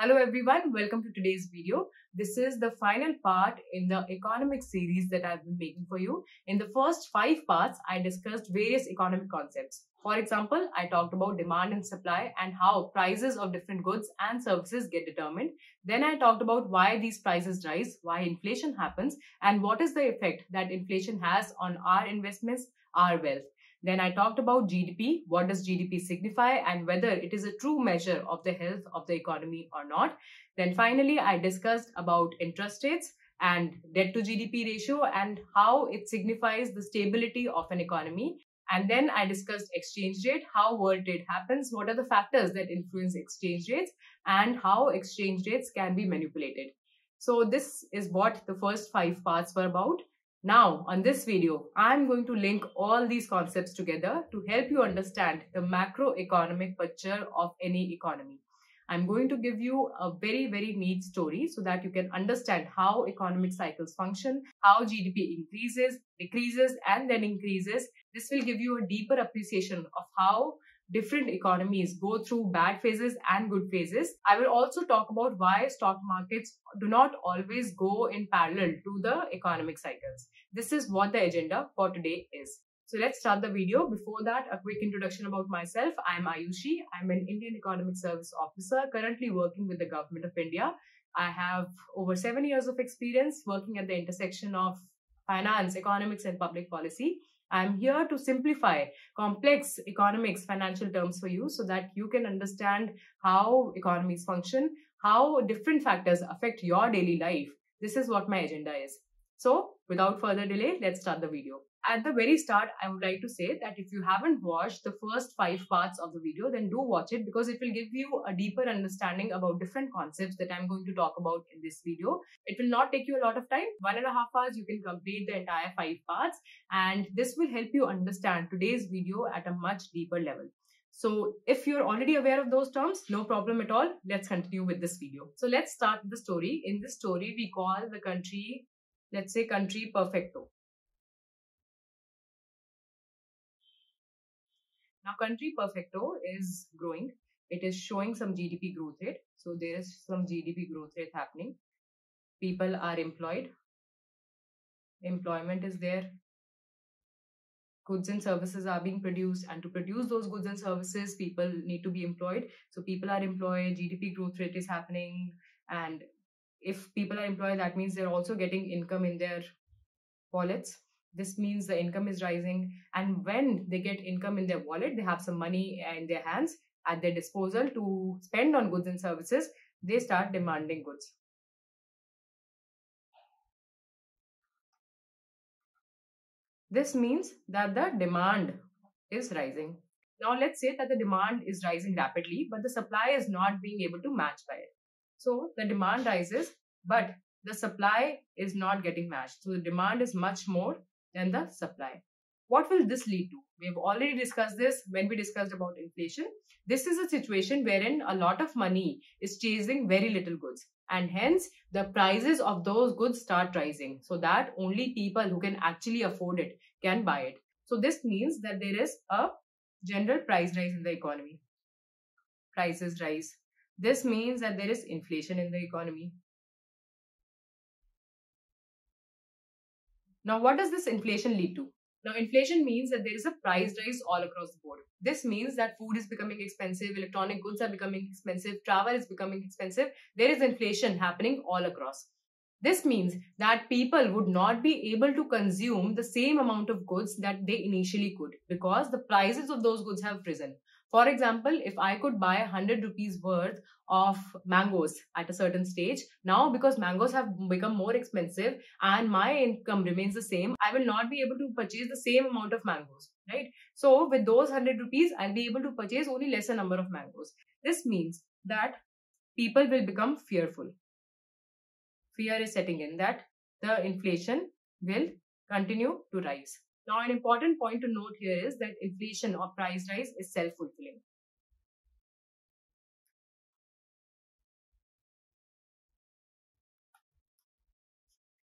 Hello everyone, welcome to today's video. This is the final part in the economic series that I've been making for you. In the first five parts, I discussed various economic concepts. For example, I talked about demand and supply and how prices of different goods and services get determined. Then I talked about why these prices rise, why inflation happens, and what is the effect that inflation has on our investments, our wealth. Then I talked about GDP, what does GDP signify, and whether it is a true measure of the health of the economy or not. Then finally, I discussed about interest rates and debt to GDP ratio and how it signifies the stability of an economy. And then I discussed exchange rate, how world trade happens, what are the factors that influence exchange rates, and how exchange rates can be manipulated. So this is what the first five parts were about. Now, on this video, I'm going to link all these concepts together to help you understand the macroeconomic picture of any economy. I'm going to give you a very, very neat story so that you can understand how economic cycles function, how GDP increases, decreases, and then increases. This will give you a deeper appreciation of how different economies go through bad phases and good phases. I will also talk about why stock markets do not always go in parallel to the economic cycles. This is what the agenda for today is. So let's start the video. Before that, a quick introduction about myself. I'm Ayushi. I'm an Indian Economic Service Officer currently working with the Government of India. I have over seven years of experience working at the intersection of finance, economics, and public policy. I'm here to simplify complex economics financial terms for you so that you can understand how economies function, how different factors affect your daily life. This is what my agenda is. So, without further delay, let's start the video. At the very start, I would like to say that if you haven't watched the first five parts of the video, then do watch it because it will give you a deeper understanding about different concepts that I'm going to talk about in this video. It will not take you a lot of time. One and a half hours, you can complete the entire five parts and this will help you understand today's video at a much deeper level. So if you're already aware of those terms, no problem at all. Let's continue with this video. So let's start the story. In this story, we call the country, let's say country perfecto. Now, country perfecto is growing. It is showing some GDP growth rate. So there is some GDP growth rate happening. People are employed. Employment is there. Goods and services are being produced, and to produce those goods and services, people need to be employed. So people are employed. GDP growth rate is happening, and if people are employed, that means they're also getting income in their wallets. This means the income is rising and when they get income in their wallet they have some money in their hands at their disposal to spend on goods and services they start demanding goods. This means that the demand is rising. Now let's say that the demand is rising rapidly but the supply is not being able to match by it so the demand rises but the supply is not getting matched so the demand is much more than the supply. What will this lead to? We've already discussed this when we discussed about inflation. This is a situation wherein a lot of money is chasing very little goods and hence the prices of those goods start rising so that only people who can actually afford it can buy it. So this means that there is a general price rise in the economy. Prices rise. This means that there is inflation in the economy. Now, what does this inflation lead to? Now, inflation means that there is a price rise all across the board. This means that food is becoming expensive, electronic goods are becoming expensive, travel is becoming expensive. There is inflation happening all across. This means that people would not be able to consume the same amount of goods that they initially could because the prices of those goods have risen. For example, if I could buy 100 rupees worth of mangoes at a certain stage, now because mangoes have become more expensive and my income remains the same, I will not be able to purchase the same amount of mangoes, right? So with those 100 rupees, I'll be able to purchase only lesser number of mangoes. This means that people will become fearful. Fear is setting in that the inflation will continue to rise. Now, an important point to note here is that inflation or price rise is self-fulfilling.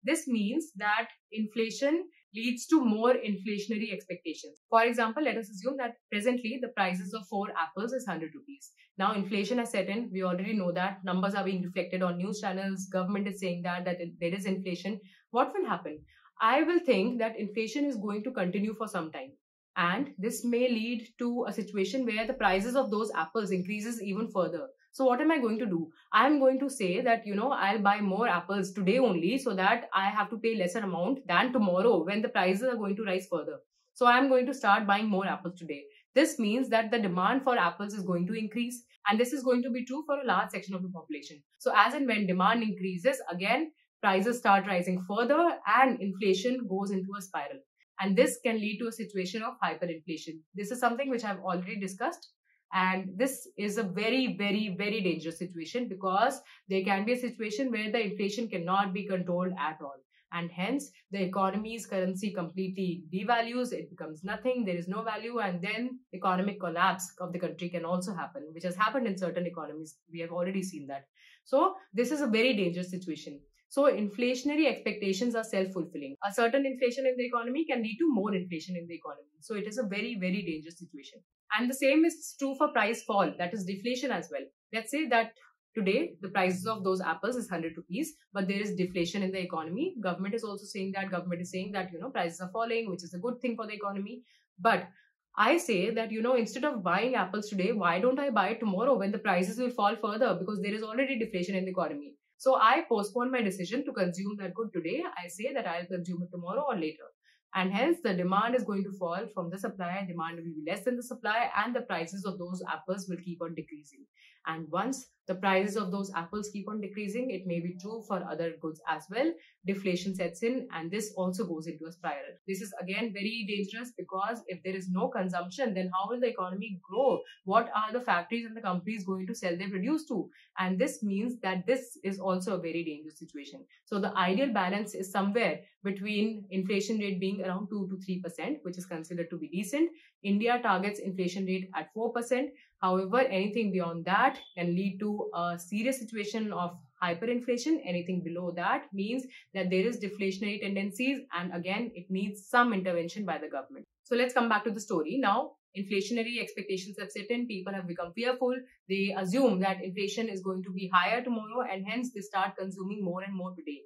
This means that inflation leads to more inflationary expectations. For example, let us assume that presently the prices of four apples is 100 rupees. Now inflation has set in. We already know that numbers are being reflected on news channels. Government is saying that that there is inflation. What will happen? I will think that inflation is going to continue for some time. And this may lead to a situation where the prices of those apples increases even further. So what am I going to do? I'm going to say that, you know, I'll buy more apples today only so that I have to pay lesser amount than tomorrow when the prices are going to rise further. So I'm going to start buying more apples today. This means that the demand for apples is going to increase and this is going to be true for a large section of the population. So as and when demand increases, again, prices start rising further and inflation goes into a spiral. And this can lead to a situation of hyperinflation. This is something which I've already discussed and this is a very, very, very dangerous situation because there can be a situation where the inflation cannot be controlled at all. And hence, the economy's currency completely devalues, it becomes nothing, there is no value, and then economic collapse of the country can also happen, which has happened in certain economies. We have already seen that. So, this is a very dangerous situation. So inflationary expectations are self-fulfilling. A certain inflation in the economy can lead to more inflation in the economy. So it is a very, very dangerous situation. And the same is true for price fall, that is deflation as well. Let's say that today the prices of those apples is 100 rupees, but there is deflation in the economy. Government is also saying that, government is saying that, you know, prices are falling, which is a good thing for the economy. But I say that, you know, instead of buying apples today, why don't I buy it tomorrow when the prices will fall further because there is already deflation in the economy. So I postpone my decision to consume that good today. I say that I'll consume it tomorrow or later. And hence the demand is going to fall from the supply. Demand will be less than the supply and the prices of those apples will keep on decreasing. And once the prices of those apples keep on decreasing. It may be true for other goods as well. Deflation sets in and this also goes into a spiral. This is again very dangerous because if there is no consumption then how will the economy grow? What are the factories and the companies going to sell their produce to? And this means that this is also a very dangerous situation. So the ideal balance is somewhere between inflation rate being around 2 to 3% which is considered to be decent. India targets inflation rate at 4% However, anything beyond that can lead to a serious situation of hyperinflation. Anything below that means that there is deflationary tendencies and again, it needs some intervention by the government. So let's come back to the story. Now, inflationary expectations have set in. People have become fearful. They assume that inflation is going to be higher tomorrow and hence they start consuming more and more today.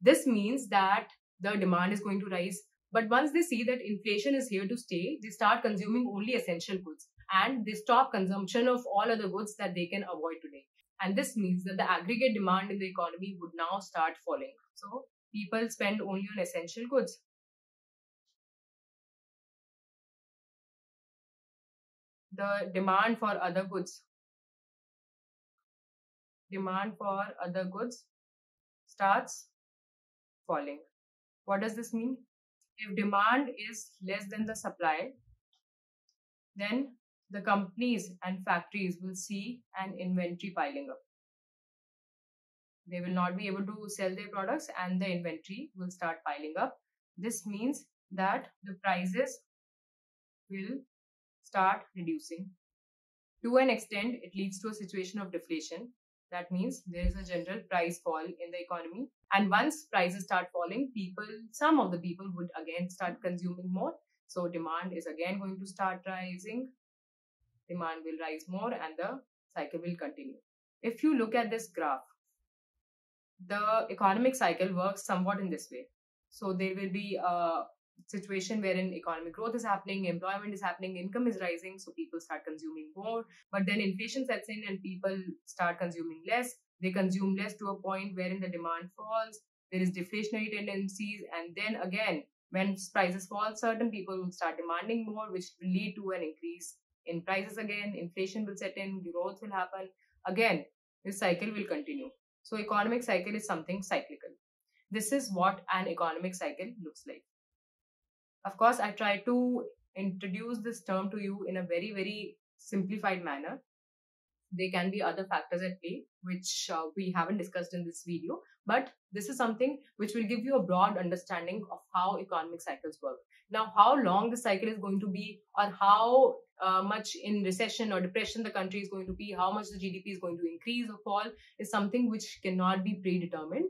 This means that the demand is going to rise. But once they see that inflation is here to stay, they start consuming only essential goods and they stop consumption of all other goods that they can avoid today. And this means that the aggregate demand in the economy would now start falling. So people spend only on essential goods. The demand for other goods, demand for other goods starts falling. What does this mean? If demand is less than the supply, then the companies and factories will see an inventory piling up. They will not be able to sell their products and the inventory will start piling up. This means that the prices will start reducing. To an extent, it leads to a situation of deflation. That means there is a general price fall in the economy. And once prices start falling, people, some of the people would again start consuming more. So demand is again going to start rising demand will rise more and the cycle will continue. If you look at this graph, the economic cycle works somewhat in this way. So there will be a situation wherein economic growth is happening, employment is happening, income is rising, so people start consuming more. But then inflation sets in and people start consuming less. They consume less to a point wherein the demand falls. There is deflationary tendencies, and then again, when prices fall, certain people will start demanding more, which will lead to an increase in prices again, inflation will set in, growth will happen. Again, this cycle will continue. So economic cycle is something cyclical. This is what an economic cycle looks like. Of course, I try to introduce this term to you in a very, very simplified manner. There can be other factors at play, which uh, we haven't discussed in this video, but this is something which will give you a broad understanding of how economic cycles work. Now, how long the cycle is going to be, or how uh, much in recession or depression the country is going to be, how much the GDP is going to increase or fall, is something which cannot be predetermined.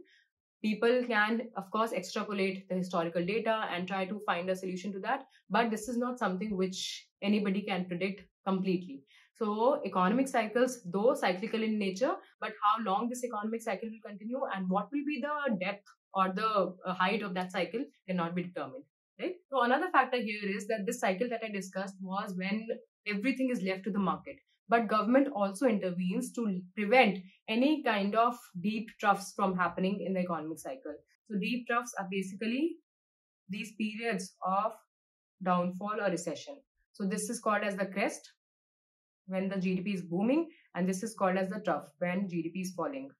People can of course extrapolate the historical data and try to find a solution to that but this is not something which anybody can predict completely. So economic cycles though cyclical in nature but how long this economic cycle will continue and what will be the depth or the uh, height of that cycle cannot be determined right? So another factor here is that this cycle that i discussed was when everything is left to the market but government also intervenes to prevent any kind of deep troughs from happening in the economic cycle. So deep troughs are basically these periods of downfall or recession. So this is called as the crest when the gdp is booming and this is called as the trough when gdp is falling.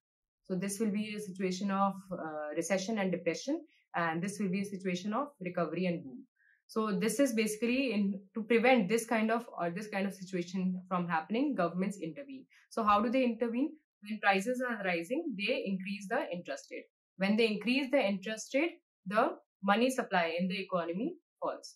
So this will be a situation of uh, recession and depression and this will be a situation of recovery and boom so this is basically in to prevent this kind of or this kind of situation from happening, governments intervene. So how do they intervene? When prices are rising, they increase the interest rate. When they increase the interest rate, the money supply in the economy falls.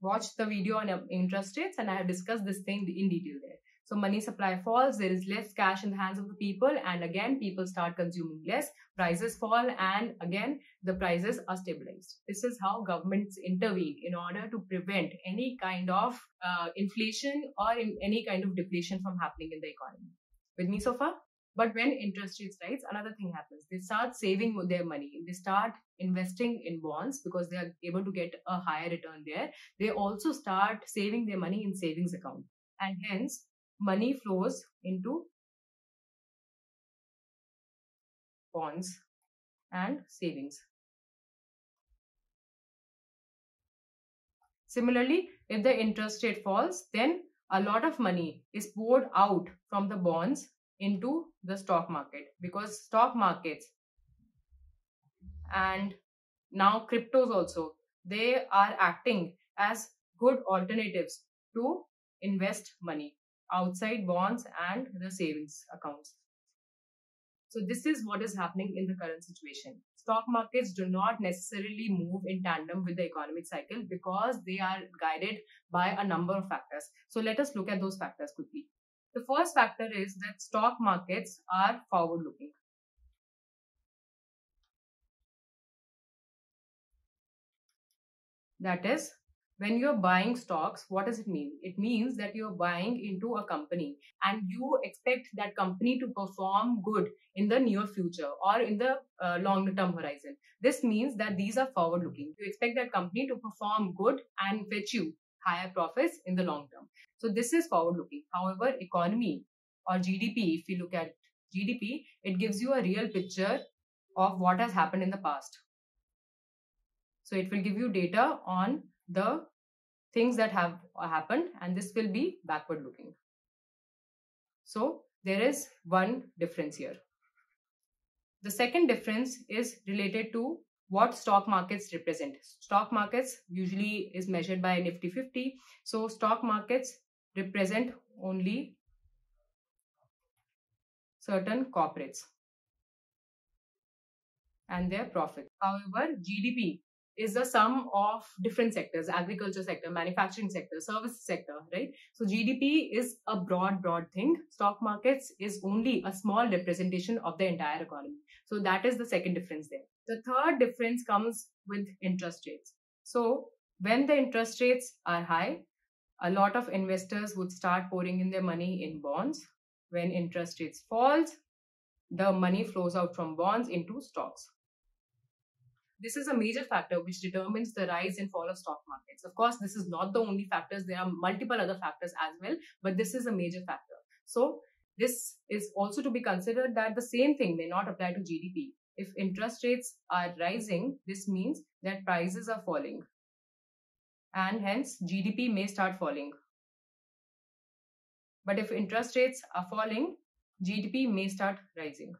Watch the video on um, interest rates and I have discussed this thing in detail there. So money supply falls, there is less cash in the hands of the people, and again, people start consuming less, prices fall, and again, the prices are stabilized. This is how governments intervene in order to prevent any kind of uh, inflation or in any kind of deflation from happening in the economy. With me so far? But when interest rates rise, another thing happens. They start saving their money. They start investing in bonds because they are able to get a higher return there. They also start saving their money in savings account. And hence, money flows into bonds and savings. Similarly, if the interest rate falls, then a lot of money is poured out from the bonds into the stock market because stock markets and now cryptos also they are acting as good alternatives to invest money outside bonds and the savings accounts. So this is what is happening in the current situation. Stock markets do not necessarily move in tandem with the economic cycle because they are guided by a number of factors. So let us look at those factors quickly. The first factor is that stock markets are forward looking. That is, when you're buying stocks, what does it mean? It means that you're buying into a company and you expect that company to perform good in the near future or in the uh, long term horizon. This means that these are forward looking. You expect that company to perform good and fetch you higher profits in the long term. So this is forward looking. However, economy or GDP, if you look at GDP, it gives you a real picture of what has happened in the past. So it will give you data on the things that have uh, happened and this will be backward looking. So there is one difference here. The second difference is related to what stock markets represent. Stock markets usually is measured by Nifty 50. So stock markets represent only certain corporates and their profit. However, GDP is the sum of different sectors agriculture sector manufacturing sector service sector right? So gdp is a broad broad thing. Stock markets is only a small representation of the entire economy. So that is the second difference there. The third difference comes with interest rates. So when the interest rates are high a lot of investors would start pouring in their money in bonds. When interest rates falls the money flows out from bonds into stocks this is a major factor which determines the rise and fall of stock markets. Of course, this is not the only factors. There are multiple other factors as well, but this is a major factor. So this is also to be considered that the same thing may not apply to GDP. If interest rates are rising, this means that prices are falling and hence GDP may start falling. But if interest rates are falling, GDP may start rising.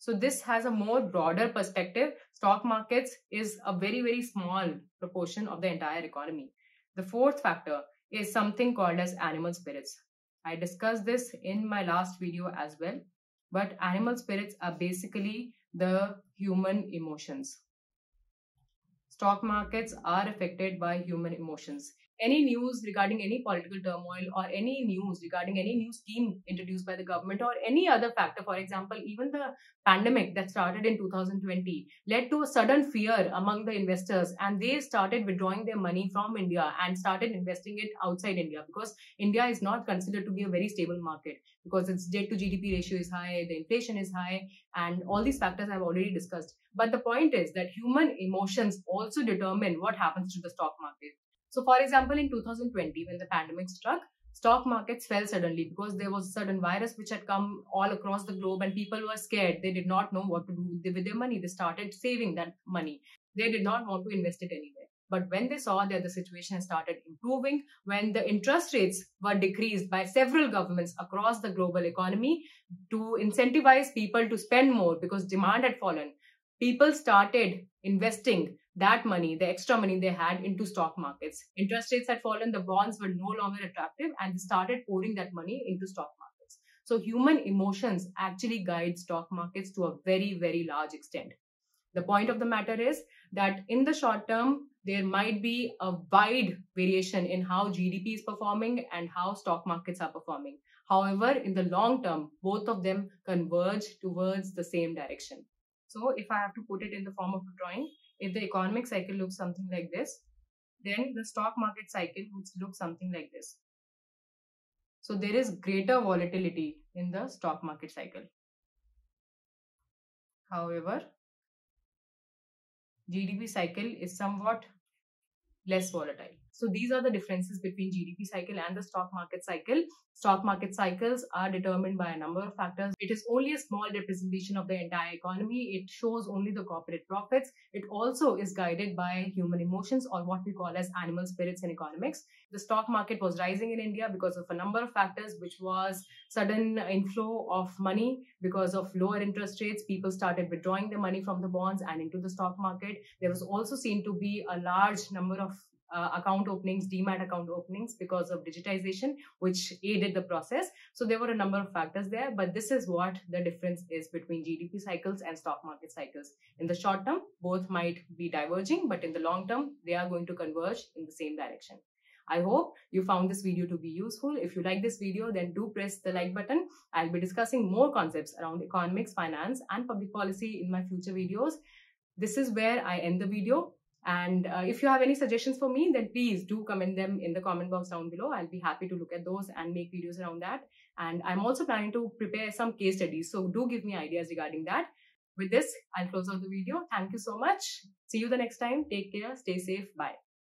So this has a more broader perspective. Stock markets is a very, very small proportion of the entire economy. The fourth factor is something called as animal spirits. I discussed this in my last video as well. But animal spirits are basically the human emotions. Stock markets are affected by human emotions. Any news regarding any political turmoil or any news regarding any new scheme introduced by the government or any other factor, for example, even the pandemic that started in 2020 led to a sudden fear among the investors and they started withdrawing their money from India and started investing it outside India because India is not considered to be a very stable market because its debt to GDP ratio is high, the inflation is high, and all these factors I've already discussed. But the point is that human emotions also determine what happens to the stock market. So, for example, in 2020, when the pandemic struck, stock markets fell suddenly because there was a certain virus which had come all across the globe and people were scared. They did not know what to do with their money. They started saving that money. They did not want to invest it anywhere. But when they saw that the situation started improving, when the interest rates were decreased by several governments across the global economy to incentivize people to spend more because demand had fallen, people started investing that money, the extra money they had into stock markets. Interest rates had fallen, the bonds were no longer attractive, and they started pouring that money into stock markets. So human emotions actually guide stock markets to a very, very large extent. The point of the matter is that in the short term, there might be a wide variation in how GDP is performing and how stock markets are performing. However, in the long term, both of them converge towards the same direction. So if I have to put it in the form of a drawing, if the economic cycle looks something like this, then the stock market cycle would look something like this. So there is greater volatility in the stock market cycle. However, GDP cycle is somewhat less volatile. So these are the differences between GDP cycle and the stock market cycle. Stock market cycles are determined by a number of factors. It is only a small representation of the entire economy. It shows only the corporate profits. It also is guided by human emotions or what we call as animal spirits in economics. The stock market was rising in India because of a number of factors, which was sudden inflow of money because of lower interest rates. People started withdrawing the money from the bonds and into the stock market. There was also seen to be a large number of uh, account openings, demat account openings because of digitization, which aided the process. So there were a number of factors there, but this is what the difference is between GDP cycles and stock market cycles. In the short term, both might be diverging, but in the long term, they are going to converge in the same direction. I hope you found this video to be useful. If you like this video, then do press the like button. I'll be discussing more concepts around economics, finance, and public policy in my future videos. This is where I end the video. And uh, if you have any suggestions for me, then please do comment them in the comment box down below. I'll be happy to look at those and make videos around that. And I'm also planning to prepare some case studies. So do give me ideas regarding that. With this, I'll close out the video. Thank you so much. See you the next time. Take care. Stay safe. Bye.